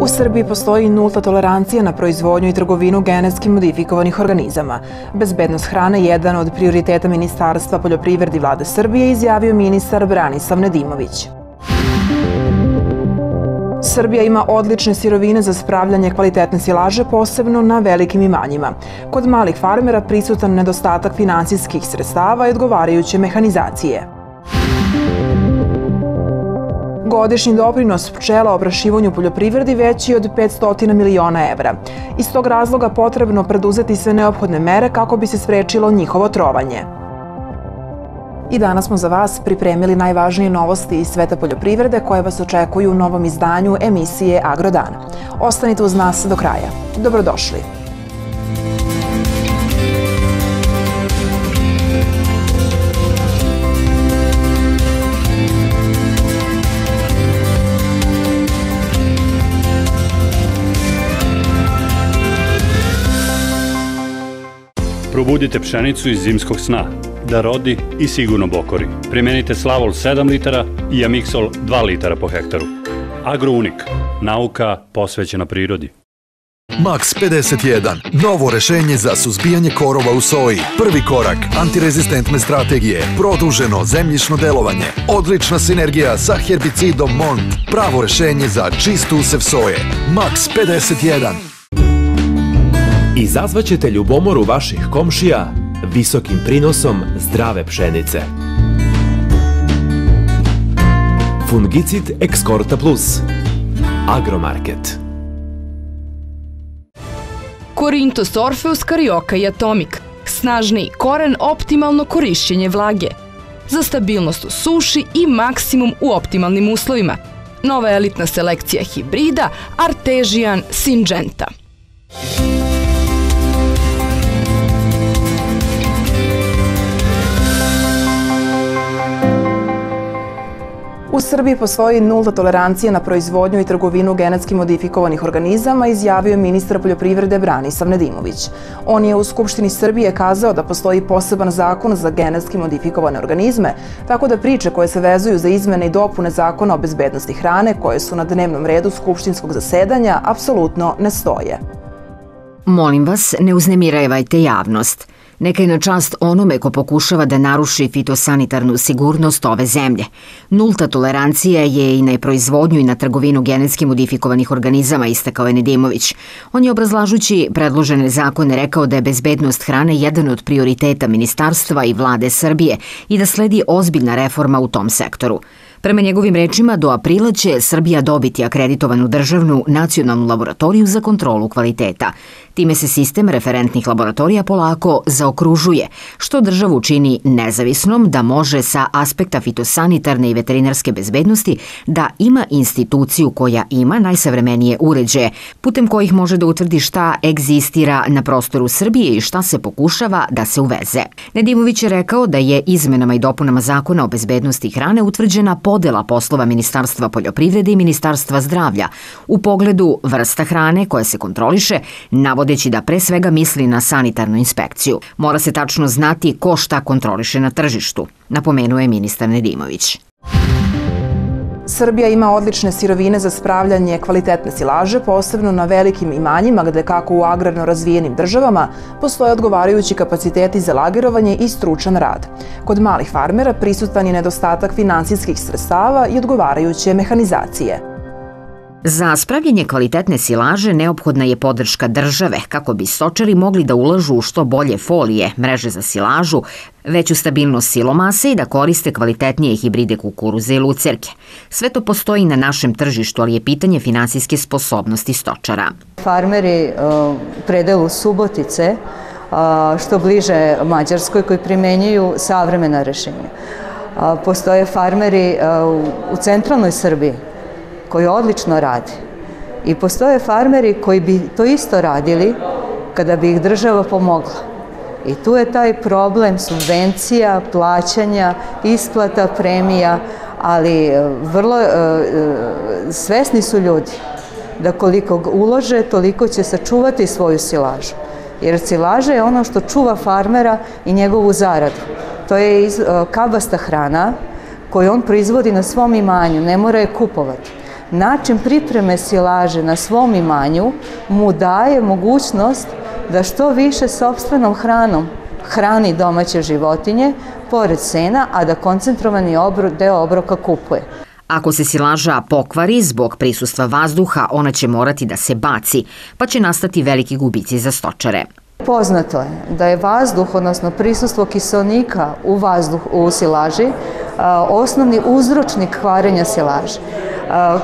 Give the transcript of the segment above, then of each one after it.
U Srbiji postoji nulta tolerancija na proizvodnju i trgovinu genetski modifikovanih organizama. Bezbednost hrane je jedan od prioriteta Ministarstva poljoprivredi vlade Srbije, izjavio ministar Branislav Nedimović. Srbija ima odlične sirovine za spravljanje kvalitetne silaže, posebno na velikim imanjima. Kod malih farmera prisutan nedostatak finansijskih sredstava i odgovarajuće mehanizacije. Godišnji doprinos pčela obrašivanju poljoprivredi veći od 500 miliona evra. Iz tog razloga potrebno preduzeti sve neophodne mere kako bi se sprečilo njihovo trovanje. I danas smo za vas pripremili najvažnije novosti iz sveta poljoprivrede koje vas očekuju u novom izdanju emisije Agrodan. Ostanite uz nas do kraja. Dobrodošli. Probudite pšenicu iz zimskog sna, da rodi i sigurno bokori. Primenite Slavol 7 litara i Amixol 2 litara po hektaru. Agrounik. Nauka posvećena prirodi. Max 51. Novo rešenje za suzbijanje korova u soji. Prvi korak antirezistentne strategije. Produženo zemljišno delovanje. Odlična sinergija sa herbicidom Mont. Pravo rešenje za čist usev soje. Max 51. Izazvaćete ljubomoru vaših komšija visokim prinosom zdrave pšenice. Fungicid Excorta Plus. Agromarket. Corinthos Orpheus Carioca i Atomic. Snažni koren optimalno korišćenje vlage. Za stabilnost u suši i maksimum u optimalnim uslovima. Nova elitna selekcija hibrida Artesian Syngenta. U Srbiji postoji nulta tolerancija na proizvodnju i trgovinu genetski modifikovanih organizama, izjavio je ministar poljoprivrede Branislav Nedimović. On je u Skupštini Srbije kazao da postoji poseban zakon za genetski modifikovane organizme, tako da priče koje se vezuju za izmene i dopune zakona o bezbednosti hrane, koje su na dnevnom redu skupštinskog zasedanja, apsolutno ne stoje. Molim vas, ne uznemirajvajte javnost. Neka je na čast onome ko pokušava da naruši fitosanitarnu sigurnost ove zemlje. Nulta tolerancija je i na proizvodnju i na trgovinu genetski modifikovanih organizama, istakao je Nedimović. On je obrazlažući predložene zakone rekao da je bezbednost hrane jedan od prioriteta ministarstva i vlade Srbije i da sledi ozbiljna reforma u tom sektoru. Prema njegovim rečima, do aprila će Srbija dobiti akreditovanu državnu nacionalnu laboratoriju za kontrolu kvaliteta. Time se sistem referentnih laboratorija polako zaokružuje, što državu čini nezavisnom da može sa aspekta fitosanitarne i veterinarske bezbednosti da ima instituciju koja ima najsavremenije uređaje, putem kojih može da utvrdi šta egzistira na prostoru Srbije i šta se pokušava da se uveze. Nedimović je rekao da je izmenama i dopunama zakona o bezbednosti hrane utvrđena podela poslova Ministarstva poljoprivrede i Ministarstva zdravlja u pogledu vrsta hrane koja se kontroliše, navodeći da pre svega misli na sanitarnu inspekciju. Mora se tačno znati ko šta kontroliše na tržištu, napomenuje ministar Nedimović. Srbija ima odlične sirovine za spravljanje kvalitetne silaže, posebno na velikim imanjima gde kako u agrarno razvijenim državama postoje odgovarajući kapaciteti za lagerovanje i stručan rad. Kod malih farmera prisutan je nedostatak finansijskih sredstava i odgovarajuće mehanizacije. Za spravljanje kvalitetne silaže neophodna je podrška države kako bi stočari mogli da ulažu u što bolje folije, mreže za silažu, veću stabilnost silomase i da koriste kvalitetnije hibride kukuruze i lucerke. Sve to postoji na našem tržištu, ali je pitanje finansijske sposobnosti stočara. Farmeri u predelu Subotice, što bliže Mađarskoj, koji primenjuju savremena rešenja. Postoje farmeri u centralnoj Srbiji koji odlično rade. I postoje farmeri koji bi to isto radili kada bi ih država pomogla. I tu je taj problem subvencija, plaćanja, isplata premija, ali e, vrlo e, e, svesni su ljudi da koliko ulože, toliko će sačuvati svoju silažu. Jer silaža je ono što čuva farmera i njegovu zaradu. To je kabasta hrana koju on proizvodi na svom imanju, ne mora je kupovati način pripreme silaže na svom imanju mu daje mogućnost da što više sobstvenom hranom hrani domaće životinje, pored sena, a da koncentrovani obro, deo obroka kupuje. Ako se silaža pokvari zbog prisustva vazduha, ona će morati da se baci, pa će nastati veliki gubici za stočare. Poznato je da je vazduh, odnosno prisustvo kiselnika u, vazduh, u silaži, osnovni uzročnik kvarenja silaže.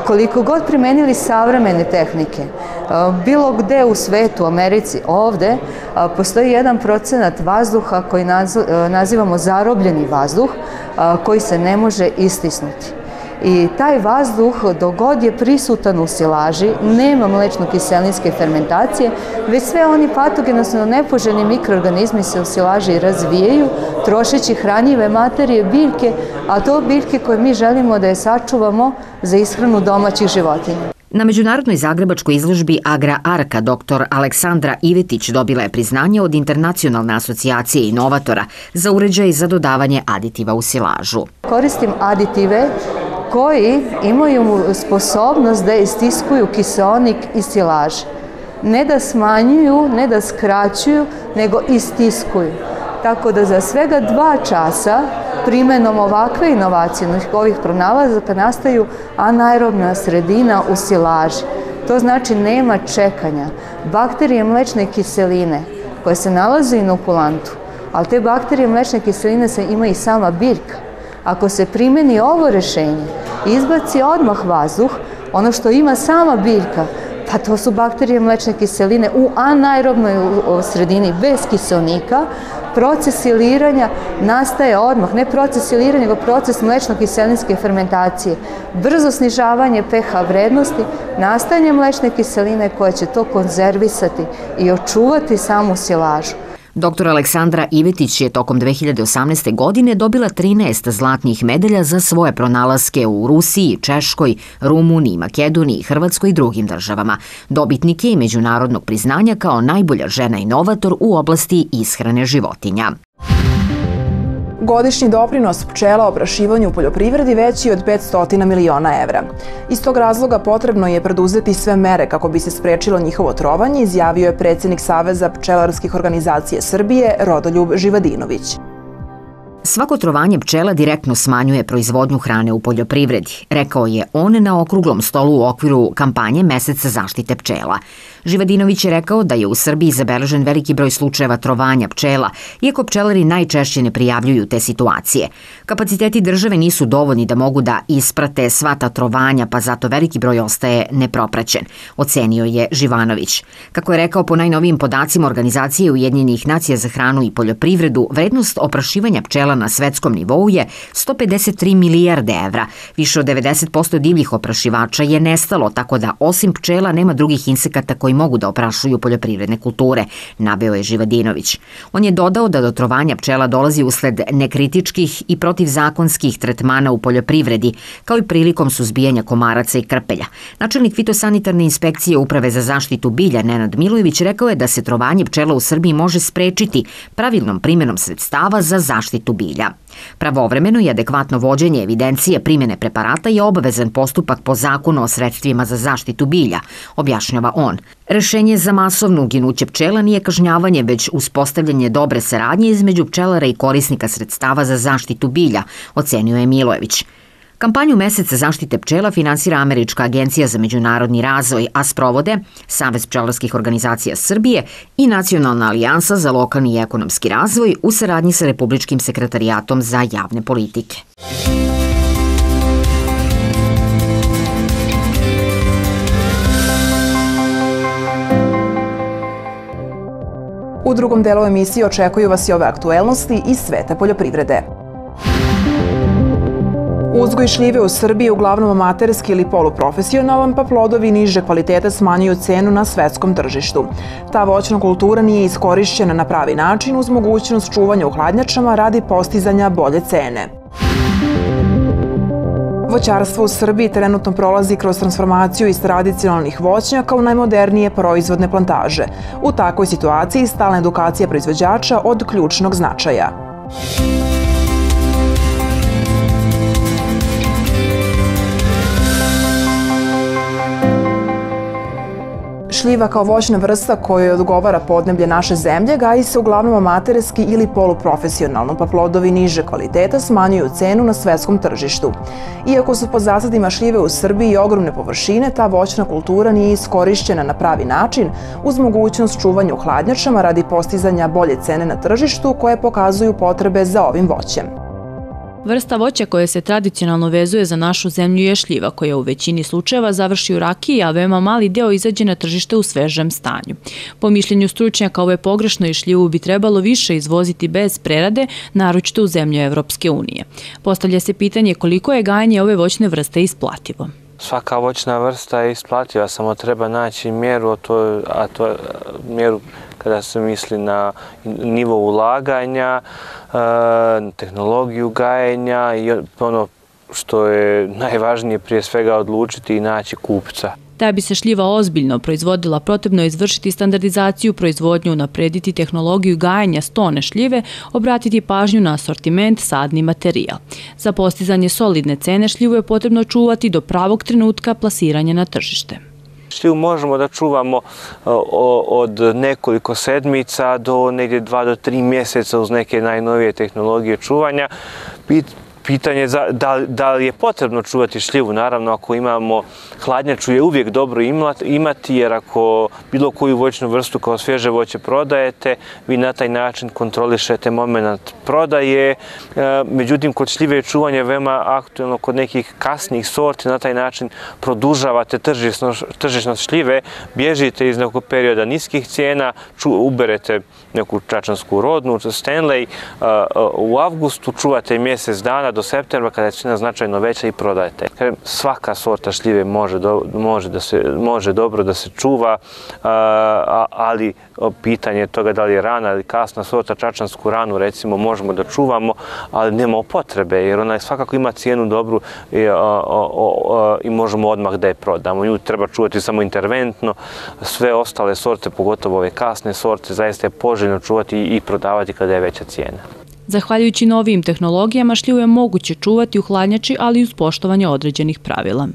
Koliko god primenili savremene tehnike, bilo gde u svetu, u Americi, ovde, postoji jedan procenat vazduha koji nazivamo zarobljeni vazduh, koji se ne može istisnuti. I taj vazduh, dogod je prisutan u silaži, nema mlečno-kiselinske fermentacije, već sve oni patogeni, odnosno nepoželjni mikroorganizmi se u silaži razvijaju, trošeći hranjive materije, biljke, a to biljke koje mi želimo da je sačuvamo za ishranu domaćih životinja. Na Međunarodnoj zagrebačkoj izložbi Agra Arka dr. Aleksandra Ivetić dobila je priznanje od Internacionalne asocijacije inovatora za uređaj za dodavanje aditiva u silažu. Koristim aditive koji imaju sposobnost da istiskuju kiseonik i silaže. Ne da smanjuju, ne da skraćuju, nego istiskuju. Tako da za svega dva časa primenom ovakve inovacije, ovih pronalazaka, nastaju anaerobna sredina u silaži. To znači nema čekanja. Bakterije mlečne kiseline koje se nalaze u inokulantu, ali te bakterije mlečne kiseline se ima i sama biljka. Ako se primeni ovo rešenje, izbaci odmah vazduh, ono što ima sama biljka, pa to su bakterije mlečne kiseline u anaerobnoj sredini bez kiselnika, proces siliranja nastaje odmah, ne proces siliranja, nego proces mlečno-kiselinske fermentacije. Brzo snižavanje pH vrednosti, nastajanje mlečne kiseline koja će to konzervisati i očuvati samu silažu. Dr. Aleksandra Ivetić je tokom 2018. godine dobila 13 zlatnih medalja za svoje pronalaske u Rusiji, Češkoj, Rumuniji, Makedoniji, Hrvatskoj i drugim državama. Dobitnik je i međunarodnog priznanja kao najbolja žena inovator u oblasti ishrane životinja. Godišnji doprinos pčela oprašivanju u poljoprivredi veći od 500 miliona evra. Iz tog razloga potrebno je preduzeti sve mere kako bi se sprečilo njihovo trovanje, izjavio je predsednik Saveza pčelarskih organizacije Srbije Rodoljub Živadinović. Svako trovanje pčela direktno smanjuje proizvodnju hrane u poljoprivredi, rekao je on na okruglom stolu u okviru kampanje Meseca zaštite pčela. Živadinović je rekao da je u Srbiji zabeležen veliki broj slučajeva trovanja pčela, iako pčelari najčešće ne prijavljuju te situacije. Kapaciteti države nisu dovoljni da mogu da isprate sva ta trovanja, pa zato veliki broj ostaje nepropraćen, ocenio je Živanović. Kako je rekao po najnovijim podacima Organizacije Ujedinjenih nacija za hranu i poljoprivredu, vrednost oprašivanja pčela na svetskom nivou je 153 milijarde evra. Više od 90% divljih oprašivača je nestalo, tako da osim pčela nema drugih insekata koji mogu da oprašuju poljoprivredne kulture, nabeo je Živadinović. On je dodao da do trovanja pčela dolazi usled nekritičkih i protivzakonskih tretmana u poljoprivredi, kao i prilikom suzbijanja komaraca i krpelja. Načelnik fitosanitarne inspekcije Uprave za zaštitu bilja Nenad Milojević rekao je da se trovanje pčela u Srbiji može sprečiti pravilnom primjenom sredstava za zaštitu bilja. Pravovremeno i adekvatno vođenje evidencije primjene preparata je obavezan postupak po zakonu o sredstvima za zaštitu bilja, objašnjava on. Rešenje za masovno uginuće pčela nije kažnjavanje, već uspostavljanje dobre saradnje između pčelara i korisnika sredstava za zaštitu bilja, ocenio je Milojević. Kampanju Meseca zaštite pčela finansira Američka agencija za međunarodni razvoj, a sprovode Savez pčelarskih organizacija Srbije i Nacionalna alijansa za lokalni i ekonomski razvoj u saradnji sa Republičkim sekretarijatom za javne politike. U drugom delu emisije očekuju vas i ove aktuelnosti iz sveta poljoprivrede. Uzgoj šljive u Srbiji je uglavnom amaterski ili poluprofesionalan, pa plodovi niže kvaliteta smanjuju cenu na svetskom tržištu. Ta voćna kultura nije iskorišćena na pravi način uz mogućnost čuvanja u hladnjačama radi postizanja bolje cene. Voćarstvo u Srbiji trenutno prolazi kroz transformaciju iz tradicionalnih voćnjaka u najmodernije proizvodne plantaže. U takvoj situaciji stalna edukacija proizvođača od ključnog značaja. Šljiva kao voćna vrsta kojoj odgovara podneblje naše zemlje gaji se uglavnom amaterski ili poluprofesionalno, pa plodovi niže kvaliteta smanjuju cenu na svetskom tržištu. Iako su po zasadima šljive u Srbiji ogromne površine, ta voćna kultura nije iskorišćena na pravi način uz mogućnost čuvanja u hladnjačama radi postizanja bolje cene na tržištu koje pokazuju potrebe za ovim voćem. Vrsta voća koja se tradicionalno vezuje za našu zemlju je šljiva, koja u većini slučajeva završi u rakiji, a veoma mali deo izađe na tržište u svežem stanju. Po mišljenju stručnjaka, ove pogrešno i šljivu bi trebalo više izvoziti bez prerade, naročito u zemlje Evropske unije. Postavlja se pitanje koliko je gajanje ove voćne vrste isplativo. Svaka voćna vrsta je isplativa, samo treba naći mjeru, a to, a to mjeru kada se misli na nivo ulaganja, tehnologiju gajenja i ono što je najvažnije prije svega odlučiti i naći kupca. Da bi se šljiva ozbiljno proizvodila, potrebno je izvršiti standardizaciju proizvodnju, naprediti tehnologiju gajanja stone šljive, obratiti pažnju na asortiment, sadni materijal. Za postizanje solidne cene šljivu je potrebno čuvati do pravog trenutka plasiranja na tržište. Šljivu možemo da čuvamo od nekoliko sedmica do negdje dva do tri mjeseca uz neke najnovije tehnologije čuvanja pitanje za, da, da li je potrebno čuvati šljivu. Naravno, ako imamo hladnjaču je uvijek dobro imati, jer ako bilo koju voćnu vrstu kao svježe voće prodajete, vi na taj način kontrolišete moment prodaje. E, međutim, kod šljive je čuvanje veoma aktuelno kod nekih kasnih sorti, na taj način produžavate tržišnost šljive, bježite iz nekog perioda niskih cijena, ču, uberete neku čačansku rodnu, Stanley, u avgustu čuvate mjesec dana do septembra kada je cijena značajno veća i prodajete. Svaka sorta šljive može, do, može, da se, može dobro da se čuva, ali pitanje toga da li je rana ili kasna sorta, čačansku ranu recimo možemo da čuvamo, ali nema potrebe jer ona svakako ima cijenu dobru i, i možemo odmah da je prodamo. Nju treba čuvati samo interventno, sve ostale sorte, pogotovo ove kasne sorte, zaista je poželjno čuvati i prodavati kada je veća cijena. Zahvaljujući novim tehnologijama, šljivu je moguće čuvati u hladnjači, ali uz poštovanje određenih pravila.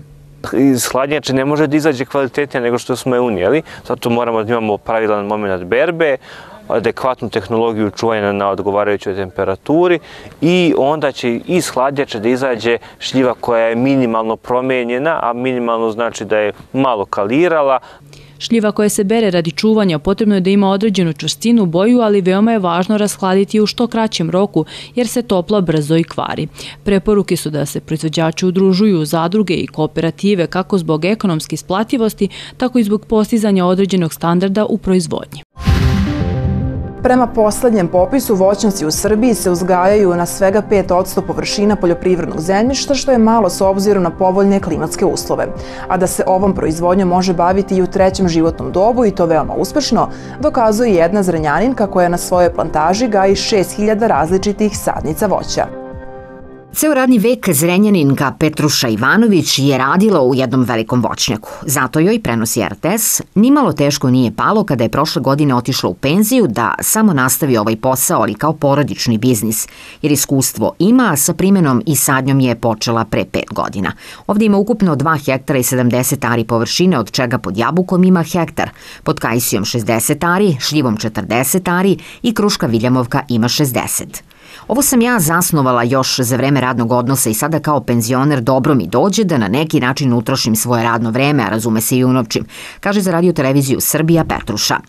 Iz hladnjače ne može da izađe kvalitetnije nego što smo je unijeli, zato moramo da imamo pravilan moment berbe, adekvatnu tehnologiju čuvanja na odgovarajućoj temperaturi i onda će iz hladnjače da izađe šljiva koja je minimalno promijenjena, a minimalno znači da je malo kalirala, Šljiva koja se bere radi čuvanja potrebno je da ima određenu čvrstinu boju, ali veoma je važno rashladiti u što kraćem roku jer se topla brzo i kvari. Preporuke su da se proizvođači udružuju u zadruge i kooperative kako zbog ekonomske isplativosti, tako i zbog postizanja određenog standarda u proizvodnji. Prema poslednjem popisu, voćnjaci u Srbiji se uzgajaju na svega 5% površina poljoprivrednog zemljišta, što je malo s obzirom na povoljne klimatske uslove. A da se ovom proizvodnjom može baviti i u trećem životnom dobu i to veoma uspešno, dokazuje jedna zrenjaninka koja na svojoj plantaži gaji 6000 različitih sadnica voća. Ceo radni vek Zrenjaninka Petruša Ivanović je radila u jednom velikom voćnjaku. Zato joj prenosi RTS, nimalo teško nije palo kada je prošle godine otišla u penziju da samo nastavi ovaj posao, ali kao porodični biznis, jer iskustvo ima, a sa primenom i sadnjom je počela pre pet godina. Ovde ima ukupno 2 hektara i 70 ari površine, od čega pod jabukom ima hektar, pod kajsijom 60 ari, šljivom 40 ari i kruška Viljamovka ima 60. Ovo sam ja zasnovala još za vreme radnog odnosa i sada kao penzioner dobro mi dođe da na neki način utrošim svoje radno vreme, a razume se i unovčim, kaže za radio televiziju Srbija Petruša.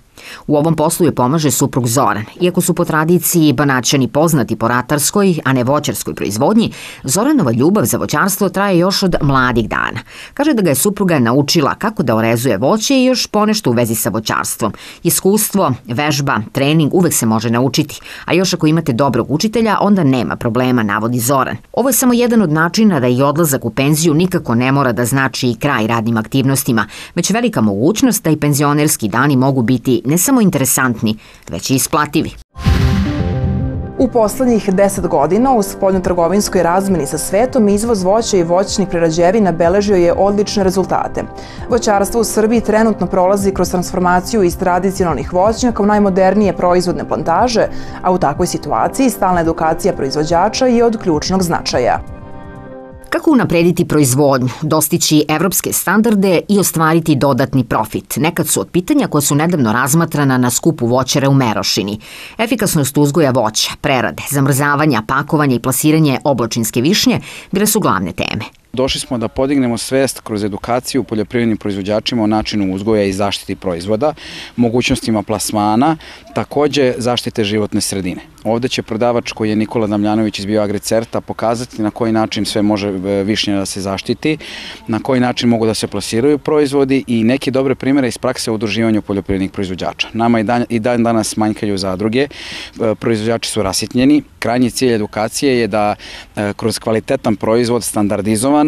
U ovom poslu je pomaže suprug Zoran. Iako su po tradiciji banaćani poznati po ratarskoj, a ne voćarskoj proizvodnji, Zoranova ljubav za voćarstvo traje još od mladih dana. Kaže da ga je supruga naučila kako da orezuje voće i još ponešto u vezi sa voćarstvom. Iskustvo, vežba, trening uvek se može naučiti, a još ako imate dobrog učitelja, onda nema problema, navodi Zoran. Ovo je samo jedan od načina da i odlazak u penziju nikako ne mora da znači i kraj radnim aktivnostima, već velika mogućnost da i penzionerski dani mogu biti ne samo interesantni, već i isplativi. U poslednjih deset godina u spoljnotrgovinskoj razmeni sa svetom izvoz voća i voćnih prerađevina beležio je odlične rezultate. Voćarstvo u Srbiji trenutno prolazi kroz transformaciju iz tradicionalnih voćnjaka u najmodernije proizvodne plantaže, a u takvoj situaciji stalna edukacija proizvođača je od ključnog značaja. Kako unaprediti proizvodnju, dostići evropske standarde i ostvariti dodatni profit? Nekad su od pitanja koja su nedavno razmatrana na skupu voćara u Merošini. Efikasnost uzgoja voća, prerade, zamrzavanja, pakovanja i plasiranje oblačinske višnje bile su glavne teme. Došli smo da podignemo svest kroz edukaciju poljoprivrednim proizvođačima o načinu uzgoja i zaštiti proizvoda, mogućnostima plasmana, takođe zaštite životne sredine. Ovde će prodavač koji je Nikola Damljanović iz BioAgricerta pokazati na koji način sve može e, višnja da se zaštiti, na koji način mogu da se plasiraju proizvodi i neke dobre primere iz prakse u udruživanju poljoprivrednih proizvođača. Nama i dan, i dan danas manjkaju zadruge, e, proizvođači su rasitnjeni. Krajnji cilj edukacije je da e, kroz kvalitetan proizvod standardizovan,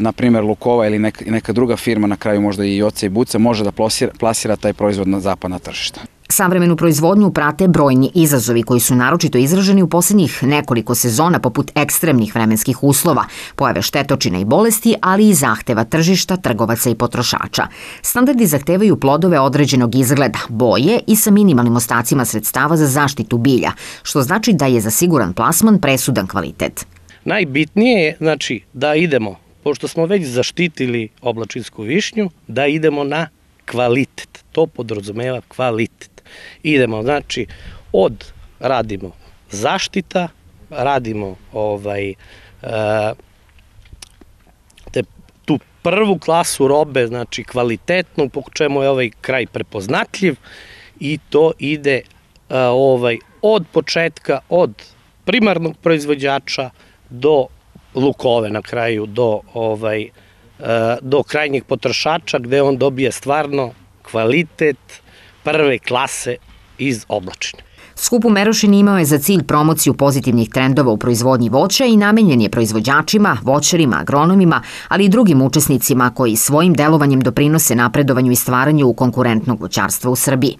na primer Lukova ili neka, neka druga firma, na kraju možda i Oca i Buca, može da plasira, plasira taj proizvod na zapadna tržišta. Savremenu proizvodnju prate brojni izazovi koji su naročito izraženi u poslednjih nekoliko sezona poput ekstremnih vremenskih uslova, pojave štetočina i bolesti, ali i zahteva tržišta, trgovaca i potrošača. Standardi zahtevaju plodove određenog izgleda, boje i sa minimalnim ostacima sredstava za zaštitu bilja, što znači da je za siguran plasman presudan kvalitet. Najbitnije je znači, da idemo, pošto smo već zaštitili oblačinsku višnju, da idemo na kvalitet. To podrazumeva kvalitet. Idemo, znači, od radimo zaštita, radimo ovaj, e, te, tu prvu klasu robe, znači kvalitetnu, po čemu je ovaj kraj prepoznatljiv i to ide e, ovaj od početka, od primarnog proizvođača do lukove na kraju, do ovaj e, do krajnjeg potrošača gde on dobije stvarno kvalitet, prve klase iz oblačine. Skup u Merošini imao je za cilj promociju pozitivnih trendova u proizvodnji voća i namenjen je proizvođačima, voćarima, agronomima, ali i drugim učesnicima koji svojim delovanjem doprinose napredovanju i stvaranju konkurentnog voćarstva u Srbiji.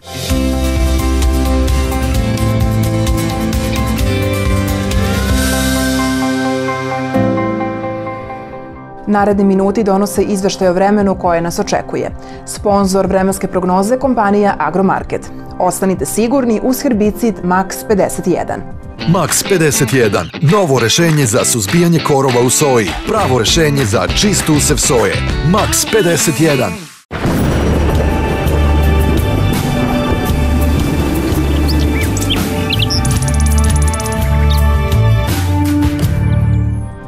Naredni minuti donose izveštaj o vremenu koje nas očekuje. Sponzor vremenske prognoze kompanija Agromarket. Ostanite sigurni uz herbicid Max 51. Max 51. Novo rešenje za suzbijanje korova u soji. Pravo rešenje za čist usev soje. Max 51.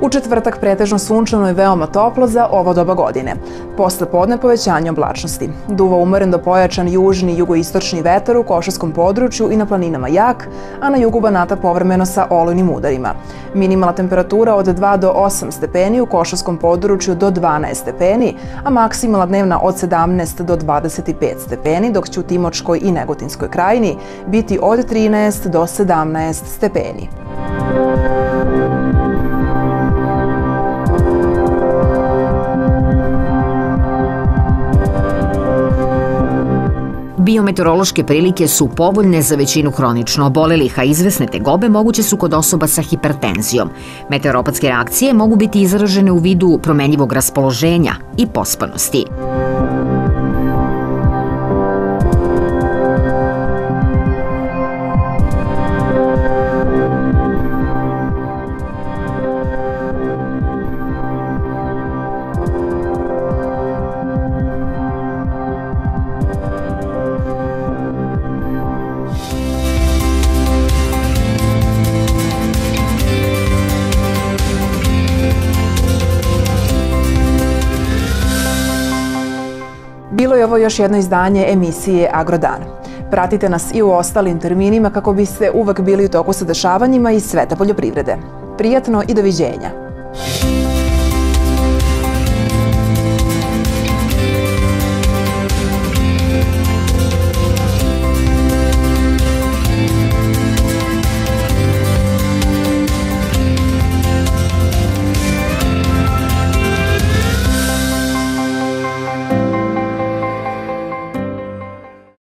U četvrtak pretežno sunčano i veoma toplo za ovo doba godine. Posle podne povećanje oblačnosti. Duva umeren do pojačan južni i jugoistočni vetar u Košarskom području i na planinama jak, a na jugu Banata povremeno sa olujnim udarima. Minimalna temperatura od 2 do 8 stepeni u Košarskom području do 12 stepeni, a maksimalna dnevna od 17 do 25 stepeni, dok će u Timočkoj i Negotinskoj krajini biti od 13 do 17 stepeni. Biometeorološke prilike su povoljne za većinu hronično obolelih, a izvesne tegobe moguće su kod osoba sa hipertenzijom. Meteoropatske reakcije mogu biti izražene u vidu promenjivog raspoloženja i pospanosti. Bilo je ovo još jedno izdanje emisije Agrodan. Pratite nas i u ostalim terminima kako biste uvek bili u toku sa dešavanjima iz sveta poljoprivrede. Prijatno i doviđenja.